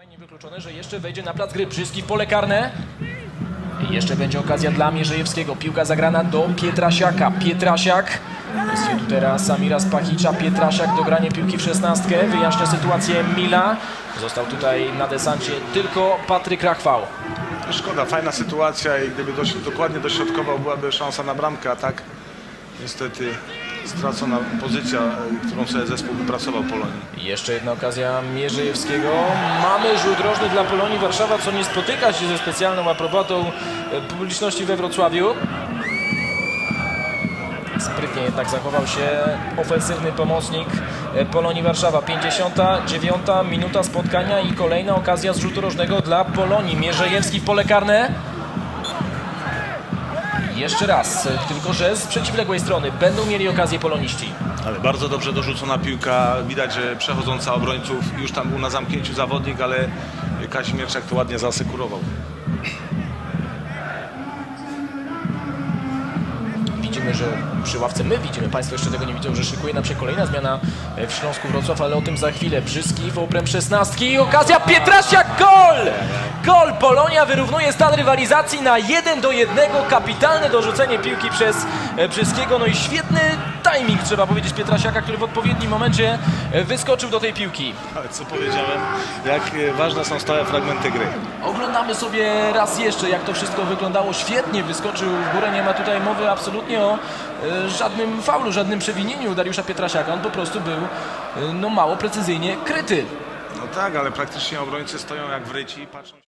Niewykluczone, że jeszcze wejdzie na plac gry Brzyski w pole karne. I jeszcze będzie okazja dla Mierzejewskiego. Piłka zagrana do Pietrasiaka. Pietrasiak. Jest tu teraz Samira Spachicza. Pietrasiak do grania piłki w szesnastkę. Wyjaśnia sytuację Mila. Został tutaj na desancie tylko Patryk Rachwał. Szkoda, fajna sytuacja i gdyby dość, dokładnie dośrodkował, byłaby szansa na bramkę, a tak niestety stracona pozycja, którą sobie zespół wypracował Polonii. Jeszcze jedna okazja Mierzejewskiego. Mamy rzut rożny dla Polonii Warszawa, co nie spotyka się ze specjalną aprobatą e, publiczności we Wrocławiu. Sprytnie jednak zachował się ofensywny pomocnik e, Polonii Warszawa. 59 minuta spotkania i kolejna okazja z rzutu rożnego dla Polonii. Mierzejewski w pole karne. Jeszcze raz, tylko że z przeciwległej strony będą mieli okazję poloniści. Ale bardzo dobrze dorzucona piłka, widać, że przechodząca obrońców już tam był na zamknięciu zawodnik, ale Kazimierczak to ładnie zasekurował. Widzimy, że przy ławce my widzimy, Państwo jeszcze tego nie widzą, że szykuje nam się kolejna zmiana e, w Śląsku Wrocław, ale o tym za chwilę. Brzyski w obręb 16 i okazja Pietrasiak, gol! Gol! Polonia wyrównuje stan rywalizacji na 1 do 1. Kapitalne dorzucenie piłki przez e, Brzyskiego, no i świetny timing, trzeba powiedzieć, Pietrasiaka, który w odpowiednim momencie e, wyskoczył do tej piłki. Ale co powiedziałem, jak e, ważne są stałe fragmenty gry. Oglądamy sobie raz jeszcze, jak to wszystko wyglądało. Świetnie wyskoczył w górę. Nie ma tutaj mowy absolutnie o e, żadnym faulu, żadnym przewinieniu Dariusza Pietrasiaka. On po prostu był no, mało precyzyjnie kryty. No tak, ale praktycznie obrońcy stoją jak w ryci i patrzą